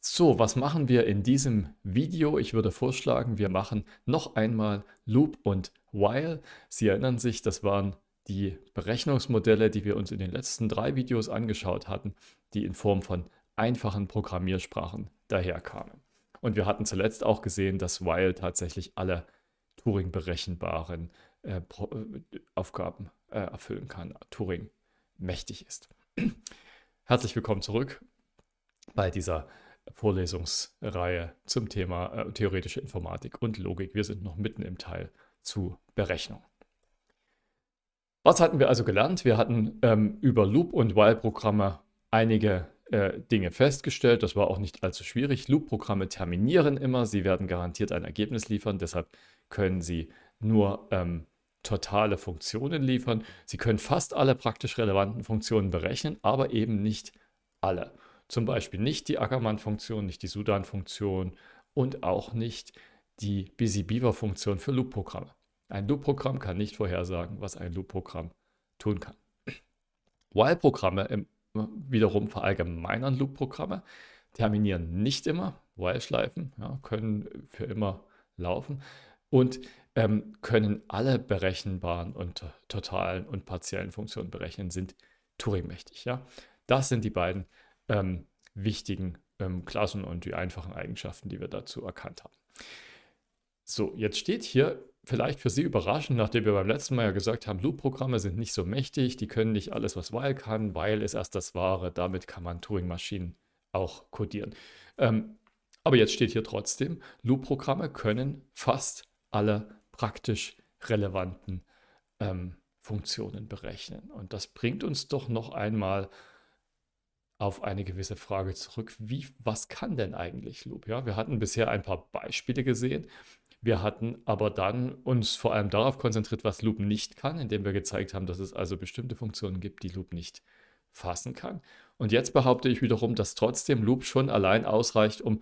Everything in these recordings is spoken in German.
So, was machen wir in diesem Video? Ich würde vorschlagen, wir machen noch einmal Loop und While. Sie erinnern sich, das waren die Berechnungsmodelle, die wir uns in den letzten drei Videos angeschaut hatten, die in Form von einfachen Programmiersprachen daherkamen. Und wir hatten zuletzt auch gesehen, dass While tatsächlich alle Turing berechenbaren äh, äh, Aufgaben äh, erfüllen kann, Turing mächtig ist. Herzlich willkommen zurück bei dieser Vorlesungsreihe zum Thema äh, theoretische Informatik und Logik. Wir sind noch mitten im Teil zu Berechnung. Was hatten wir also gelernt? Wir hatten ähm, über Loop- und While-Programme einige äh, Dinge festgestellt. Das war auch nicht allzu schwierig. Loop-Programme terminieren immer. Sie werden garantiert ein Ergebnis liefern. Deshalb können sie nur ähm, totale Funktionen liefern. Sie können fast alle praktisch relevanten Funktionen berechnen, aber eben nicht alle. Zum Beispiel nicht die Ackermann-Funktion, nicht die Sudan-Funktion und auch nicht die Busy-Beaver-Funktion für Loop-Programme. Ein Loop-Programm kann nicht vorhersagen, was ein Loop-Programm tun kann. While-Programme wiederum verallgemeinern Loop-Programme, terminieren nicht immer, While-Schleifen ja, können für immer laufen und ähm, können alle berechenbaren und totalen und partiellen Funktionen berechnen, sind Turing-mächtig. Ja? Das sind die beiden ähm, wichtigen ähm, Klassen und die einfachen Eigenschaften, die wir dazu erkannt haben. So, jetzt steht hier vielleicht für Sie überraschend, nachdem wir beim letzten Mal ja gesagt haben, Loop-Programme sind nicht so mächtig, die können nicht alles, was While kann. While ist erst das Wahre, damit kann man Turing-Maschinen auch codieren. Ähm, aber jetzt steht hier trotzdem, Loop-Programme können fast alle praktisch relevanten ähm, Funktionen berechnen. Und das bringt uns doch noch einmal auf eine gewisse Frage zurück. Wie, was kann denn eigentlich Loop? Ja, wir hatten bisher ein paar Beispiele gesehen. Wir hatten aber dann uns vor allem darauf konzentriert, was Loop nicht kann, indem wir gezeigt haben, dass es also bestimmte Funktionen gibt, die Loop nicht fassen kann. Und jetzt behaupte ich wiederum, dass trotzdem Loop schon allein ausreicht, um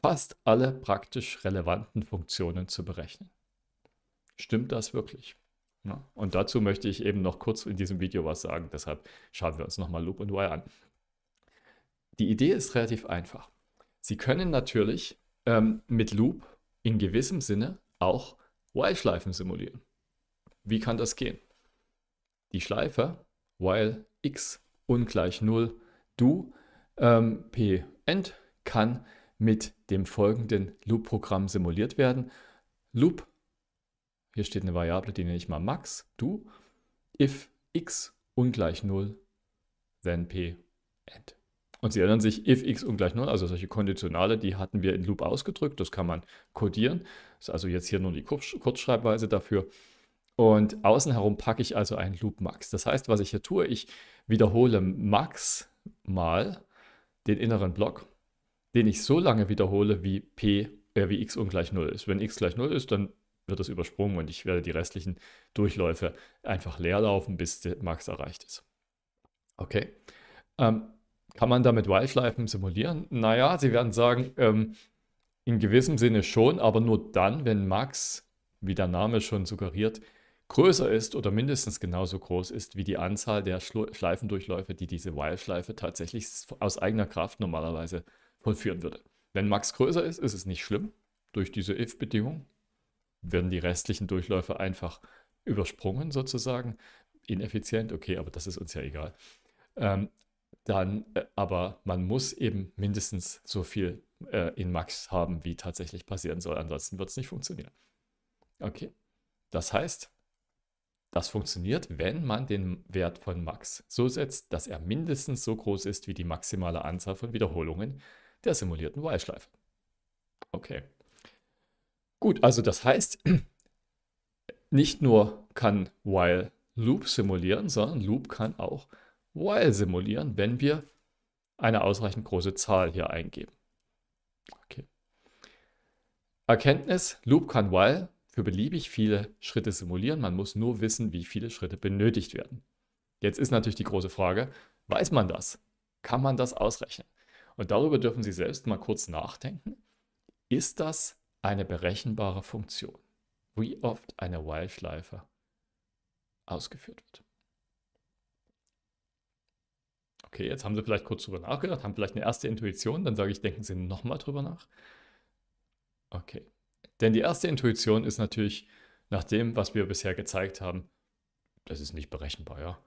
fast alle praktisch relevanten Funktionen zu berechnen. Stimmt das wirklich? Ja, und dazu möchte ich eben noch kurz in diesem Video was sagen. Deshalb schauen wir uns nochmal Loop und While an. Die Idee ist relativ einfach. Sie können natürlich ähm, mit Loop in gewissem Sinne auch While-Schleifen simulieren. Wie kann das gehen? Die Schleife while x ungleich 0 do ähm, p end kann mit dem folgenden Loop-Programm simuliert werden. Loop, hier steht eine Variable, die nenne ich mal max, do, if x ungleich 0, then p end. Und Sie erinnern sich, if x ungleich 0, also solche Konditionale, die hatten wir in Loop ausgedrückt. Das kann man codieren. Das ist also jetzt hier nur die Kurzschreibweise dafür. Und außen herum packe ich also einen Loop Max. Das heißt, was ich hier tue, ich wiederhole Max mal den inneren Block, den ich so lange wiederhole, wie p, äh, wie x ungleich 0 ist. Wenn x gleich 0 ist, dann wird das übersprungen und ich werde die restlichen Durchläufe einfach leer laufen, bis der Max erreicht ist. Okay. Ähm, kann man damit While-Schleifen simulieren? Naja, Sie werden sagen, ähm, in gewissem Sinne schon, aber nur dann, wenn Max, wie der Name schon suggeriert, größer ist oder mindestens genauso groß ist wie die Anzahl der Schleifendurchläufe, die diese While-Schleife tatsächlich aus eigener Kraft normalerweise vollführen würde. Wenn Max größer ist, ist es nicht schlimm. Durch diese if-Bedingung werden die restlichen Durchläufe einfach übersprungen sozusagen. Ineffizient, okay, aber das ist uns ja egal. Ähm, dann, äh, aber man muss eben mindestens so viel äh, in Max haben, wie tatsächlich passieren soll. Ansonsten wird es nicht funktionieren. Okay. Das heißt, das funktioniert, wenn man den Wert von Max so setzt, dass er mindestens so groß ist wie die maximale Anzahl von Wiederholungen der simulierten While-Schleife. Okay. Gut, also das heißt, nicht nur kann While Loop simulieren, sondern Loop kann auch while simulieren, wenn wir eine ausreichend große Zahl hier eingeben. Okay. Erkenntnis, Loop kann while für beliebig viele Schritte simulieren. Man muss nur wissen, wie viele Schritte benötigt werden. Jetzt ist natürlich die große Frage, weiß man das? Kann man das ausrechnen? Und darüber dürfen Sie selbst mal kurz nachdenken. Ist das eine berechenbare Funktion? Wie oft eine While-Schleife ausgeführt wird? Okay, jetzt haben Sie vielleicht kurz drüber nachgedacht, haben vielleicht eine erste Intuition, dann sage ich, denken Sie nochmal drüber nach. Okay. Denn die erste Intuition ist natürlich, nach dem, was wir bisher gezeigt haben, das ist nicht berechenbar, ja.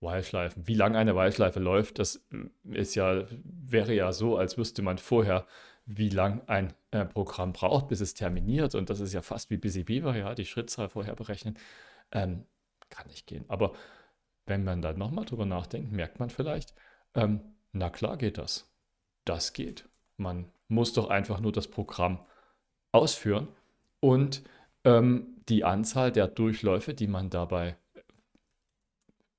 While-Schleifen. Wie lange eine While-Schleife läuft, das äh, ist ja, wäre ja so, als wüsste man vorher, wie lang ein äh, Programm braucht, bis es terminiert. Und das ist ja fast wie Busy Beaver, ja, die Schrittzahl vorher berechnen. Ähm, kann nicht gehen. Aber wenn man dann nochmal drüber nachdenkt, merkt man vielleicht, ähm, na klar geht das. Das geht. Man muss doch einfach nur das Programm ausführen und ähm, die Anzahl der Durchläufe, die man dabei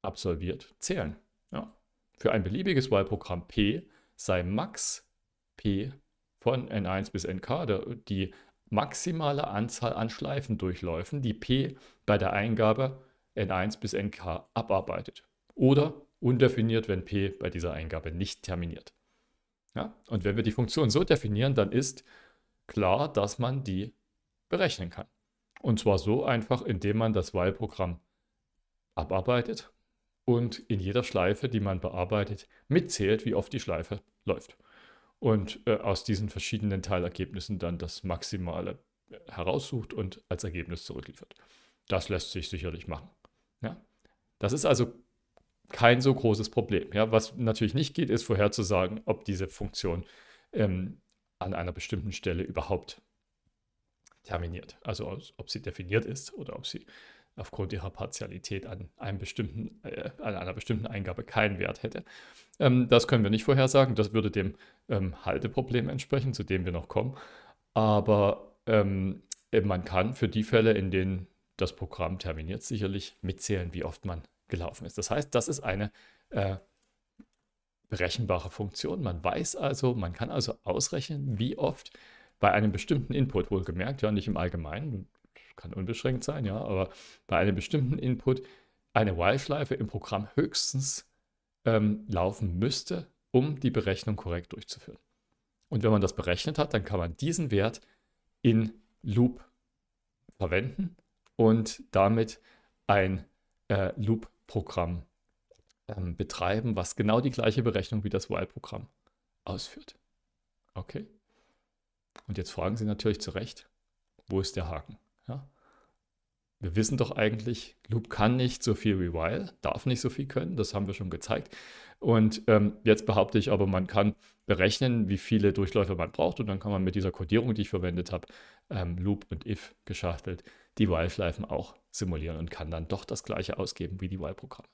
absolviert, zählen. Ja. Für ein beliebiges Wahlprogramm P sei max P von N1 bis NK die maximale Anzahl an Schleifendurchläufen, die P bei der Eingabe N1 bis NK abarbeitet. Oder undefiniert, wenn P bei dieser Eingabe nicht terminiert. Ja? Und wenn wir die Funktion so definieren, dann ist klar, dass man die berechnen kann. Und zwar so einfach, indem man das While-Programm abarbeitet und in jeder Schleife, die man bearbeitet, mitzählt, wie oft die Schleife läuft. Und äh, aus diesen verschiedenen Teilergebnissen dann das Maximale äh, heraussucht und als Ergebnis zurückliefert. Das lässt sich sicherlich machen. Ja? Das ist also kein so großes Problem. Ja? Was natürlich nicht geht, ist vorherzusagen, ob diese Funktion ähm, an einer bestimmten Stelle überhaupt terminiert. Also ob sie definiert ist oder ob sie aufgrund ihrer Partialität an, einem bestimmten, äh, an einer bestimmten Eingabe keinen Wert hätte. Ähm, das können wir nicht vorhersagen. Das würde dem ähm, Halteproblem entsprechen, zu dem wir noch kommen. Aber ähm, man kann für die Fälle, in denen das Programm terminiert, sicherlich mitzählen, wie oft man gelaufen ist. Das heißt, das ist eine äh, berechenbare Funktion. Man weiß also, man kann also ausrechnen, wie oft bei einem bestimmten Input, wohlgemerkt, ja, nicht im Allgemeinen, kann unbeschränkt sein, ja, aber bei einem bestimmten Input eine While-Schleife im Programm höchstens ähm, laufen müsste, um die Berechnung korrekt durchzuführen. Und wenn man das berechnet hat, dann kann man diesen Wert in Loop verwenden und damit ein äh, Loop-Programm ähm, betreiben, was genau die gleiche Berechnung wie das While-Programm ausführt. Okay? Und jetzt fragen Sie natürlich zu Recht, wo ist der Haken? Ja? Wir wissen doch eigentlich, Loop kann nicht so viel wie While, darf nicht so viel können, das haben wir schon gezeigt. Und ähm, jetzt behaupte ich aber, man kann berechnen, wie viele Durchläufe man braucht und dann kann man mit dieser Codierung, die ich verwendet habe, ähm, Loop und If geschachtelt, die While-Schleifen auch simulieren und kann dann doch das gleiche ausgeben wie die While-Programme.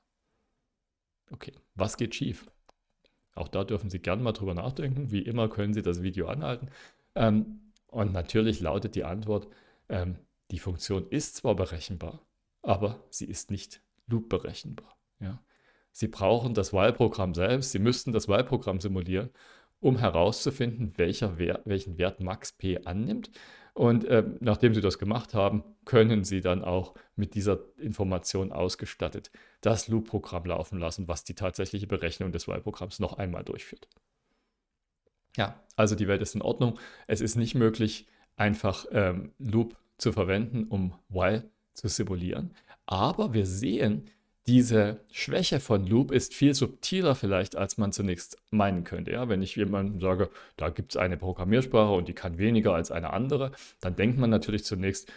Okay, was geht schief? Auch da dürfen Sie gerne mal drüber nachdenken. Wie immer können Sie das Video anhalten. Ähm, und natürlich lautet die Antwort, ähm, die Funktion ist zwar berechenbar, aber sie ist nicht loop berechenbar. Ja? Sie brauchen das While-Programm selbst, Sie müssten das While-Programm simulieren, um herauszufinden, welcher Wert, welchen Wert max p annimmt. Und äh, nachdem Sie das gemacht haben, können Sie dann auch mit dieser Information ausgestattet das Loop-Programm laufen lassen, was die tatsächliche Berechnung des While-Programms noch einmal durchführt. Ja, also die Welt ist in Ordnung. Es ist nicht möglich, einfach ähm, Loop zu verwenden, um While zu simulieren. Aber wir sehen, diese Schwäche von Loop ist viel subtiler vielleicht, als man zunächst meinen könnte. Ja, wenn ich jemandem sage, da gibt es eine Programmiersprache und die kann weniger als eine andere, dann denkt man natürlich zunächst,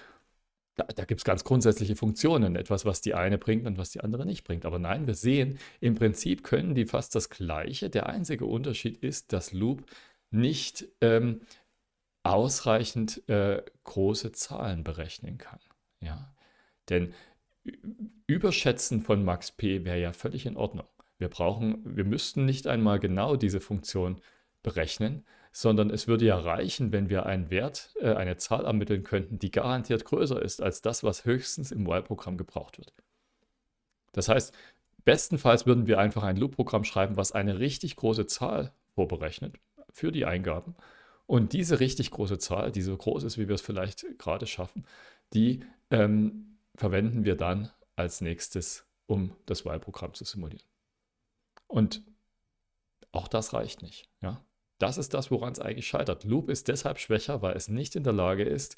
da, da gibt es ganz grundsätzliche Funktionen, etwas, was die eine bringt und was die andere nicht bringt. Aber nein, wir sehen, im Prinzip können die fast das Gleiche. Der einzige Unterschied ist, dass Loop nicht ähm, ausreichend äh, große Zahlen berechnen kann. Ja? Denn Überschätzen von Max P wäre ja völlig in Ordnung. Wir brauchen, wir müssten nicht einmal genau diese Funktion berechnen, sondern es würde ja reichen, wenn wir einen Wert, äh, eine Zahl ermitteln könnten, die garantiert größer ist als das, was höchstens im While-Programm gebraucht wird. Das heißt, bestenfalls würden wir einfach ein Loop-Programm schreiben, was eine richtig große Zahl vorberechnet für die Eingaben. Und diese richtig große Zahl, die so groß ist, wie wir es vielleicht gerade schaffen, die ähm, verwenden wir dann als nächstes, um das While-Programm zu simulieren. Und auch das reicht nicht. Ja? Das ist das, woran es eigentlich scheitert. Loop ist deshalb schwächer, weil es nicht in der Lage ist,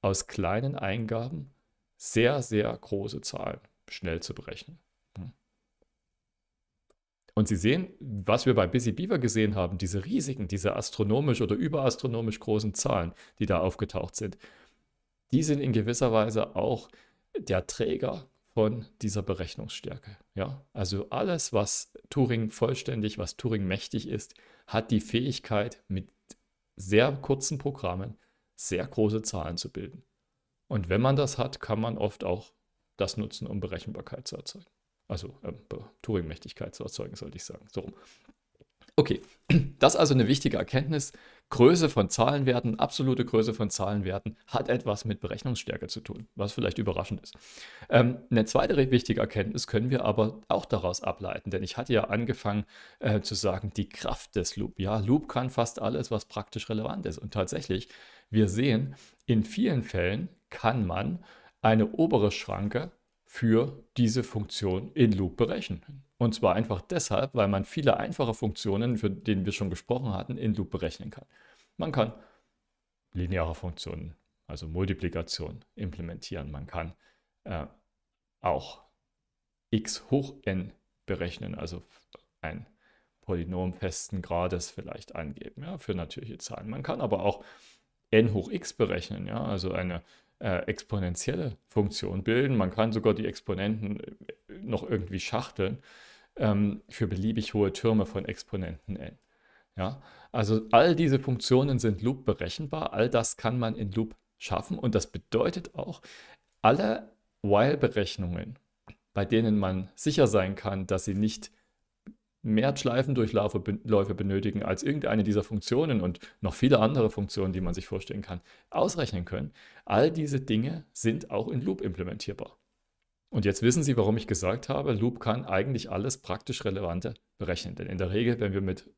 aus kleinen Eingaben sehr, sehr große Zahlen schnell zu berechnen. Und Sie sehen, was wir bei Busy Beaver gesehen haben, diese riesigen, diese astronomisch oder überastronomisch großen Zahlen, die da aufgetaucht sind, die sind in gewisser Weise auch der Träger von dieser Berechnungsstärke. Ja? Also alles, was Turing vollständig, was Turing mächtig ist, hat die Fähigkeit, mit sehr kurzen Programmen sehr große Zahlen zu bilden. Und wenn man das hat, kann man oft auch das nutzen, um Berechenbarkeit zu erzeugen. Also äh, Turing-Mächtigkeit zu erzeugen, sollte ich sagen. So rum. Okay, das ist also eine wichtige Erkenntnis. Größe von Zahlenwerten, absolute Größe von Zahlenwerten hat etwas mit Berechnungsstärke zu tun, was vielleicht überraschend ist. Ähm, eine zweite wichtige Erkenntnis können wir aber auch daraus ableiten, denn ich hatte ja angefangen äh, zu sagen, die Kraft des Loop. Ja, Loop kann fast alles, was praktisch relevant ist. Und tatsächlich, wir sehen, in vielen Fällen kann man eine obere Schranke für diese Funktion in Loop berechnen. Und zwar einfach deshalb, weil man viele einfache Funktionen, für denen wir schon gesprochen hatten, in Loop berechnen kann. Man kann lineare Funktionen, also Multiplikation, implementieren. Man kann äh, auch x hoch n berechnen, also ein Polynom festen Grades vielleicht angeben, ja, für natürliche Zahlen. Man kann aber auch n hoch x berechnen, ja, also eine äh, exponentielle Funktion bilden. Man kann sogar die Exponenten äh, noch irgendwie schachteln ähm, für beliebig hohe Türme von Exponenten n. Ja? Also all diese Funktionen sind Loop berechenbar, all das kann man in Loop schaffen und das bedeutet auch, alle While-Berechnungen, bei denen man sicher sein kann, dass sie nicht mehr Schleifendurchläufe benötigen als irgendeine dieser Funktionen und noch viele andere Funktionen, die man sich vorstellen kann, ausrechnen können. All diese Dinge sind auch in Loop implementierbar. Und jetzt wissen Sie, warum ich gesagt habe, Loop kann eigentlich alles praktisch Relevante berechnen. Denn in der Regel, wenn wir mit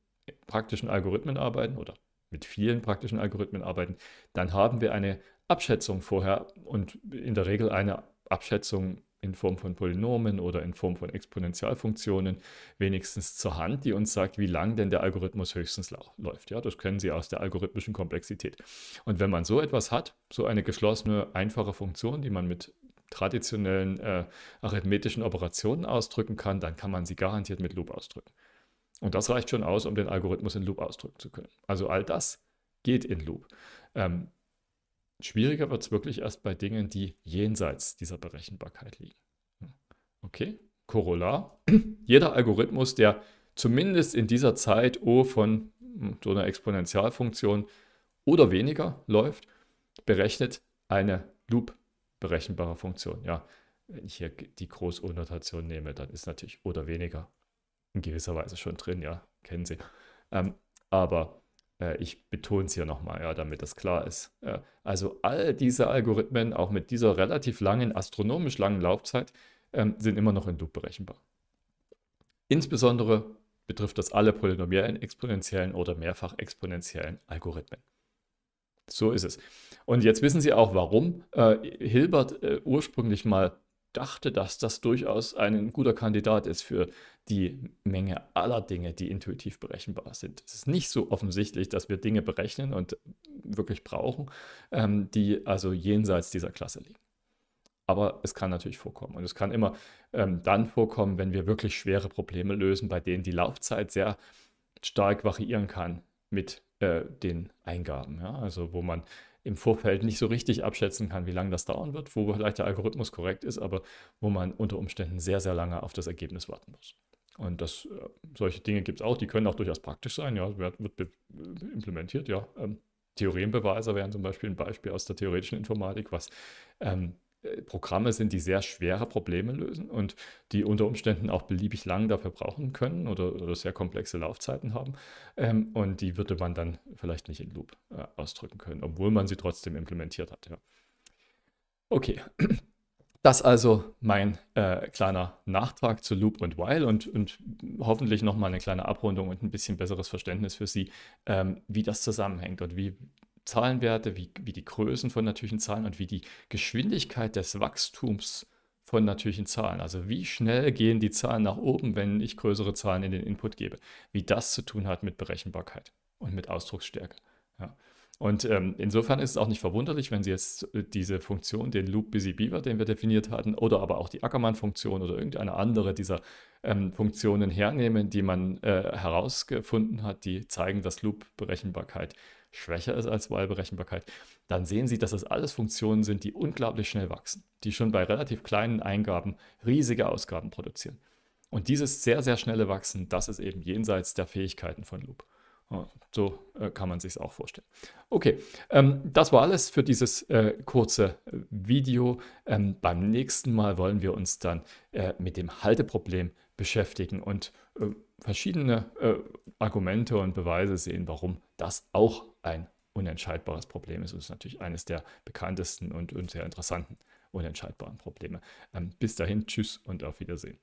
praktischen Algorithmen arbeiten oder mit vielen praktischen Algorithmen arbeiten, dann haben wir eine Abschätzung vorher und in der Regel eine Abschätzung in Form von Polynomen oder in Form von Exponentialfunktionen wenigstens zur Hand, die uns sagt, wie lang denn der Algorithmus höchstens läuft. Ja, das kennen Sie aus der algorithmischen Komplexität. Und wenn man so etwas hat, so eine geschlossene, einfache Funktion, die man mit traditionellen äh, arithmetischen Operationen ausdrücken kann, dann kann man sie garantiert mit Loop ausdrücken. Und das reicht schon aus, um den Algorithmus in Loop ausdrücken zu können. Also all das geht in Loop. Ähm, Schwieriger wird es wirklich erst bei Dingen, die jenseits dieser Berechenbarkeit liegen. Okay, Korollar. Jeder Algorithmus, der zumindest in dieser Zeit O von so einer Exponentialfunktion oder weniger läuft, berechnet eine Loop-berechenbare Funktion. Ja, wenn ich hier die Groß-O-Notation nehme, dann ist natürlich oder weniger in gewisser Weise schon drin, ja, kennen Sie. Ähm, aber ich betone es hier nochmal, ja, damit das klar ist. Äh, also all diese Algorithmen, auch mit dieser relativ langen, astronomisch langen Laufzeit, ähm, sind immer noch in Loop berechenbar. Insbesondere betrifft das alle polynomiellen, exponentiellen oder mehrfach exponentiellen Algorithmen. So ist es. Und jetzt wissen Sie auch, warum äh, Hilbert äh, ursprünglich mal dachte, dass das durchaus ein guter Kandidat ist für die Menge aller Dinge, die intuitiv berechenbar sind. Es ist nicht so offensichtlich, dass wir Dinge berechnen und wirklich brauchen, ähm, die also jenseits dieser Klasse liegen. Aber es kann natürlich vorkommen. Und es kann immer ähm, dann vorkommen, wenn wir wirklich schwere Probleme lösen, bei denen die Laufzeit sehr stark variieren kann mit äh, den Eingaben. Ja? Also wo man im Vorfeld nicht so richtig abschätzen kann, wie lange das dauern wird, wo vielleicht der Algorithmus korrekt ist, aber wo man unter Umständen sehr, sehr lange auf das Ergebnis warten muss. Und das, äh, solche Dinge gibt es auch, die können auch durchaus praktisch sein, ja, wird, wird implementiert, ja. Ähm, Theorembeweise wären zum Beispiel ein Beispiel aus der theoretischen Informatik, was ähm, äh, Programme sind, die sehr schwere Probleme lösen und die unter Umständen auch beliebig lang dafür brauchen können oder, oder sehr komplexe Laufzeiten haben. Ähm, und die würde man dann vielleicht nicht in Loop äh, ausdrücken können, obwohl man sie trotzdem implementiert hat. Ja. Okay. Das also mein äh, kleiner Nachtrag zu Loop und While und, und hoffentlich nochmal eine kleine Abrundung und ein bisschen besseres Verständnis für Sie, ähm, wie das zusammenhängt und wie Zahlenwerte, wie, wie die Größen von natürlichen Zahlen und wie die Geschwindigkeit des Wachstums von natürlichen Zahlen, also wie schnell gehen die Zahlen nach oben, wenn ich größere Zahlen in den Input gebe, wie das zu tun hat mit Berechenbarkeit und mit Ausdrucksstärke. Ja. Und ähm, insofern ist es auch nicht verwunderlich, wenn Sie jetzt äh, diese Funktion, den Loop Busy Beaver, den wir definiert hatten, oder aber auch die Ackermann-Funktion oder irgendeine andere dieser ähm, Funktionen hernehmen, die man äh, herausgefunden hat, die zeigen, dass Loop-Berechenbarkeit schwächer ist als While-Berechenbarkeit, dann sehen Sie, dass das alles Funktionen sind, die unglaublich schnell wachsen, die schon bei relativ kleinen Eingaben riesige Ausgaben produzieren. Und dieses sehr, sehr schnelle Wachsen, das ist eben jenseits der Fähigkeiten von Loop. So äh, kann man sich es auch vorstellen. Okay, ähm, das war alles für dieses äh, kurze äh, Video. Ähm, beim nächsten Mal wollen wir uns dann mit dem Halteproblem beschäftigen und verschiedene Argumente und Beweise sehen, warum das auch ein unentscheidbares Problem ist. Das ist natürlich eines der bekanntesten und, und sehr interessanten unentscheidbaren Probleme. Ähm, bis dahin, tschüss und auf Wiedersehen.